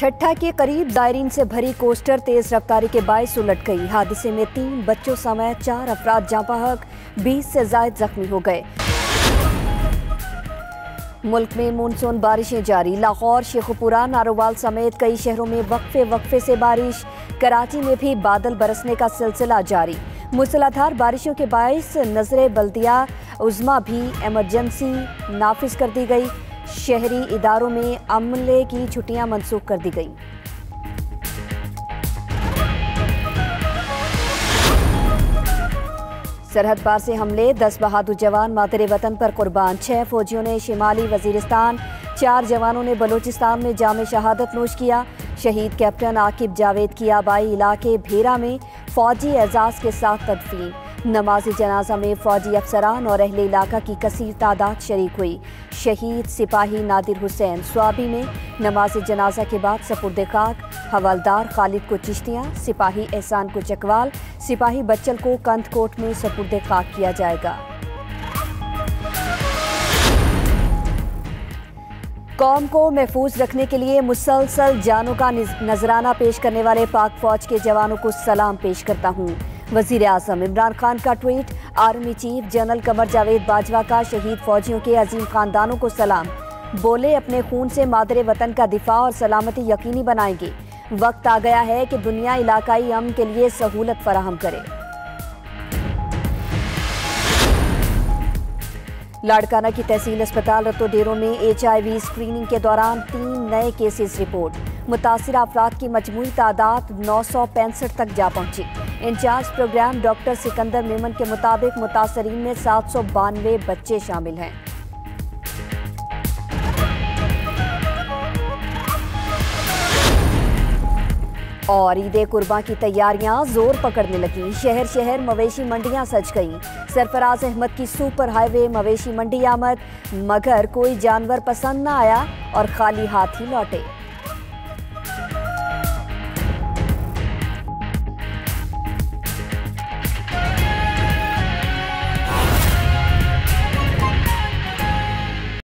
ठट्ठा के करीब दायरीन से भरी कोस्टर तेज रफ्तारी के बायस उलट गई। हादसे में तीन बच्चों समेत चार अफराद जापाहक बीस से जायद जख्मी हो गए। मुल्क में मानसून बारिशें जारी। लाहौर, शेखुपुरा, नारोवाल समेत कई शहरों में वक्फे वक्फे से बारिश। कराची में भी बादल बरसने का सिलसिला जारी। मूसलाधार बारिशों के बायस नज़र बल्दिया, उजमा भी एमरजेंसी नाफिज कर दी गई। शहरी इदारों में अमले की छुट्टियाँ मनसूख कर दी गई। सरहद पार से हमले, दस बहादुर जवान मातरे वतन पर कुर्बान। छह फौजियों ने शिमाली वजीरिस्तान, चार जवानों ने बलूचिस्तान में जाम शहादत नोश किया। शहीद कैप्टन आकिब जावेद की आबाई इलाके भेरा में फौजी एजाज के साथ तदफीन। नमाजी जनाजा में फौजी अफसरान और अहले इलाका की कसीर तादाद शरीक हुई। शहीद सिपाही नादिर हुसैन स्वाबी में नमाज़ जनाजा के बाद सपुर्द खाक, हवलदार खालिद को चिश्तियाँ, सिपाही एहसान को चकवाल, सिपाही बच्चल को कंदकोट में सपुर्द खाक किया जाएगा। कौम को महफूज रखने के लिए मुसलसल जानों का नजराना पेश करने वाले पाक फौज के जवानों को सलाम पेश करता हूँ। वज़ीर आज़म इमरान खान का tweet, army chief general Qamar Javed Bajwa का शहीद फौजियों के अजीम खानदानों को सलाम। बोले, अपने खून से मादरे वतन का दिफा और सलामती यकीनी बनाएँगे। वक्त आ गया है कि दुनिया इलाकाई अम के लिए सहूलत फराहम करे। लाड़काना की तहसील अस्पताल रतोडेरों में एचआईवी स्क्रीनिंग के दौरान तीन नए केसेस रिपोर्ट। मुतासर अफराद की मजमू तादाद नौ सौ पैंसठ तक जा पहुँची। Incharge program doctor Sikandar Memon के मुताबिक मुतासरीन में सात सौ बानवे बच्चे शामिल हैं। और ईद कुर्बा की तैयारियाँ ज़ोर पकड़ने लगी। शहर शहर मवेशी मंडियाँ सज गईं। सरफराज अहमद की सुपर हाईवे मवेशी मंडी आमद। मगर कोई जानवर पसंद न आया और खाली हाथ ही लौटे।